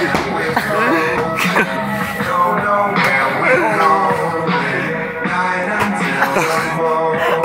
Don't know where we're going. Night until.